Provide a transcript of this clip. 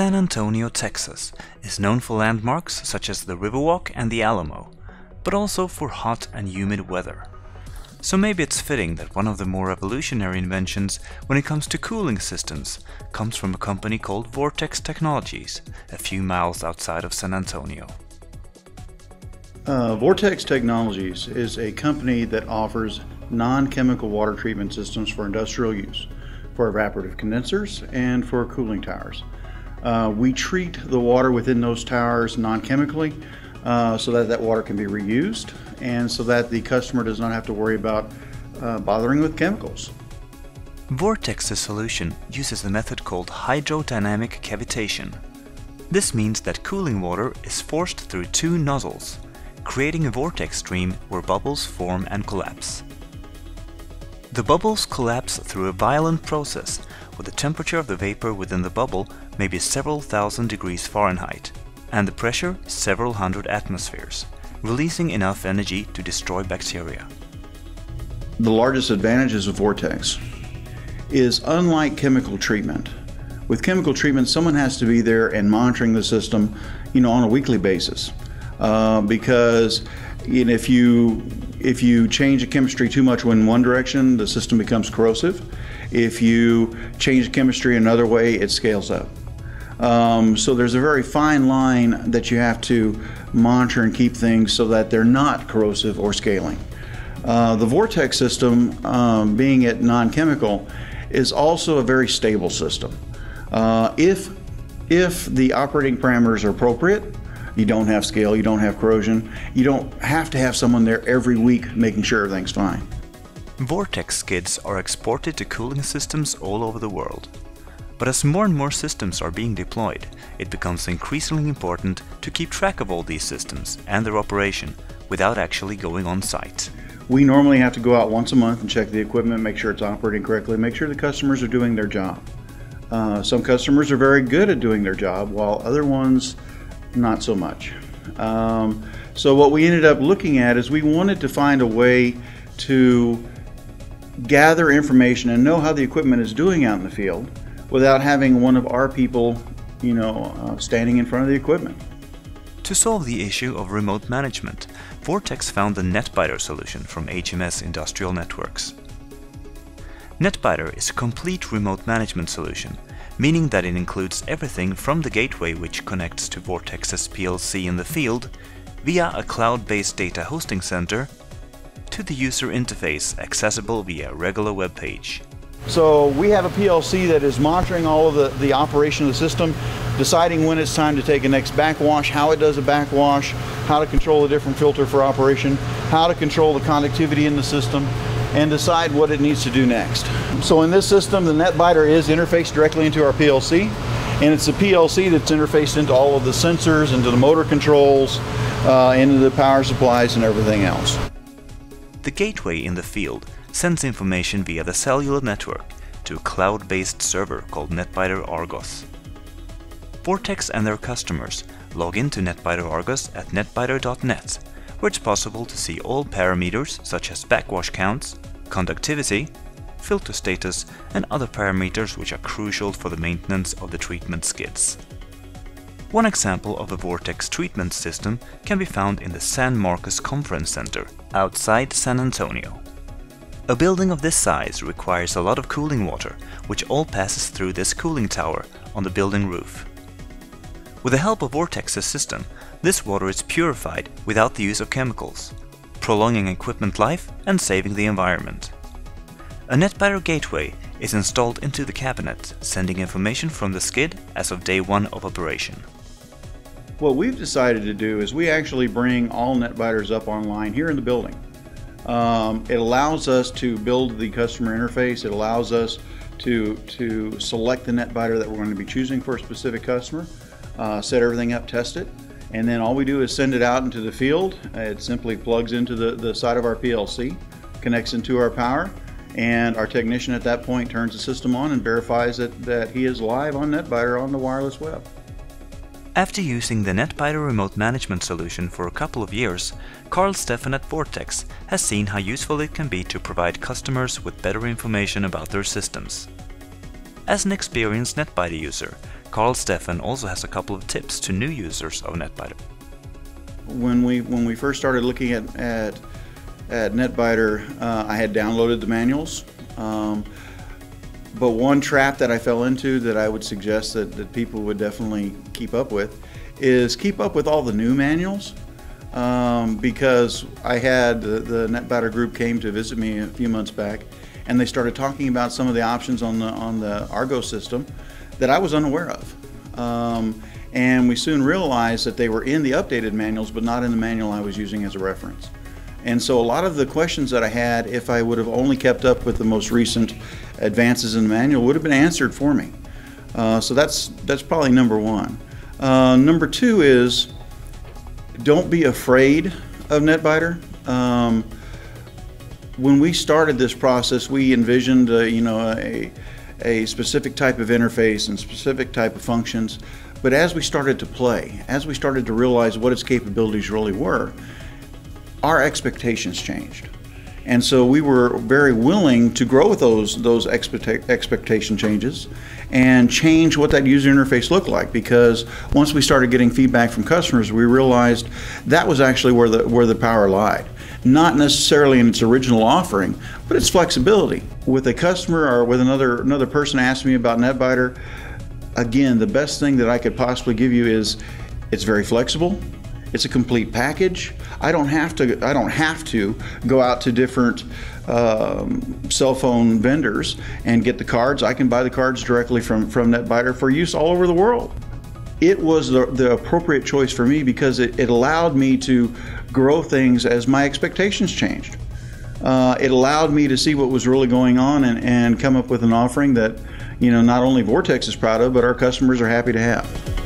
San Antonio, Texas is known for landmarks such as the Riverwalk and the Alamo, but also for hot and humid weather. So maybe it's fitting that one of the more revolutionary inventions when it comes to cooling systems comes from a company called Vortex Technologies, a few miles outside of San Antonio. Uh, Vortex Technologies is a company that offers non-chemical water treatment systems for industrial use, for evaporative condensers and for cooling towers. Uh, we treat the water within those towers non-chemically uh, so that that water can be reused and so that the customer does not have to worry about uh, bothering with chemicals. Vortex's solution uses a method called hydrodynamic cavitation. This means that cooling water is forced through two nozzles, creating a vortex stream where bubbles form and collapse. The bubbles collapse through a violent process where the temperature of the vapor within the bubble may be several thousand degrees Fahrenheit and the pressure several hundred atmospheres, releasing enough energy to destroy bacteria. The largest advantages of Vortex is unlike chemical treatment. With chemical treatment, someone has to be there and monitoring the system, you know, on a weekly basis. Uh, because you know, if you if you change the chemistry too much in one direction, the system becomes corrosive. If you change the chemistry another way, it scales up. Um, so there's a very fine line that you have to monitor and keep things so that they're not corrosive or scaling. Uh, the Vortex system, um, being it non-chemical, is also a very stable system. Uh, if if the operating parameters are appropriate, you don't have scale, you don't have corrosion, you don't have to have someone there every week making sure everything's fine. Vortex skids are exported to cooling systems all over the world. But as more and more systems are being deployed, it becomes increasingly important to keep track of all these systems and their operation without actually going on site. We normally have to go out once a month and check the equipment, make sure it's operating correctly, make sure the customers are doing their job. Uh, some customers are very good at doing their job, while other ones not so much. Um, so what we ended up looking at is we wanted to find a way to gather information and know how the equipment is doing out in the field without having one of our people, you know, uh, standing in front of the equipment. To solve the issue of remote management, Vortex found the NetBiter solution from HMS Industrial Networks. NetBiter is a complete remote management solution, meaning that it includes everything from the gateway which connects to Vortex's PLC in the field via a cloud-based data hosting center to the user interface accessible via a regular web page. So we have a PLC that is monitoring all of the, the operation of the system, deciding when it's time to take a next backwash, how it does a backwash, how to control a different filter for operation, how to control the conductivity in the system, and decide what it needs to do next. So in this system, the NetBiter is interfaced directly into our PLC, and it's the PLC that's interfaced into all of the sensors, into the motor controls, uh, into the power supplies and everything else. The gateway in the field sends information via the cellular network to a cloud-based server called NetBiter Argos. Vortex and their customers log into NetBiter Argos at netbiter.net, where it's possible to see all parameters such as backwash counts, conductivity, filter status and other parameters which are crucial for the maintenance of the treatment skids. One example of a Vortex treatment system can be found in the San Marcos Conference Center outside San Antonio. A building of this size requires a lot of cooling water, which all passes through this cooling tower on the building roof. With the help of Vortex's system, this water is purified without the use of chemicals, prolonging equipment life and saving the environment. A NetBiter gateway is installed into the cabinet, sending information from the skid as of day one of operation. What we've decided to do is we actually bring all NetBiters up online here in the building. Um, it allows us to build the customer interface. It allows us to, to select the NetBiter that we're going to be choosing for a specific customer, uh, set everything up, test it, and then all we do is send it out into the field. It simply plugs into the, the side of our PLC, connects into our power, and our technician at that point turns the system on and verifies that, that he is live on NetBiter on the wireless web. After using the NetBiter remote management solution for a couple of years, Carl Steffen at Vortex has seen how useful it can be to provide customers with better information about their systems. As an experienced NetBiter user, Carl Steffen also has a couple of tips to new users of NetBiter. When we when we first started looking at at, at NetBiter, uh, I had downloaded the manuals. Um, but one trap that I fell into that I would suggest that, that people would definitely keep up with is keep up with all the new manuals. Um, because I had the, the NetBiter group came to visit me a few months back, and they started talking about some of the options on the on the Argos system that I was unaware of. Um, and we soon realized that they were in the updated manuals, but not in the manual I was using as a reference. And so a lot of the questions that I had, if I would have only kept up with the most recent advances in the manual, would have been answered for me. Uh, so that's that's probably number one. Uh, number two is don't be afraid of NetBiter. Um, when we started this process, we envisioned, uh, you know, a, a specific type of interface and specific type of functions. But as we started to play, as we started to realize what its capabilities really were, our expectations changed. And so we were very willing to grow with those those expecta expectation changes and change what that user interface looked like because once we started getting feedback from customers, we realized that was actually where the where the power lied. Not necessarily in its original offering, but its flexibility. With a customer or with another another person asking me about NetBiter, again, the best thing that I could possibly give you is it's very flexible it's a complete package. I don't have to. I don't have to go out to different um, cell phone vendors and get the cards. I can buy the cards directly from from NetBiter for use all over the world. It was the, the appropriate choice for me because it, it allowed me to grow things as my expectations changed. Uh, it allowed me to see what was really going on and, and come up with an offering that, you know, not only Vortex is proud of, but our customers are happy to have.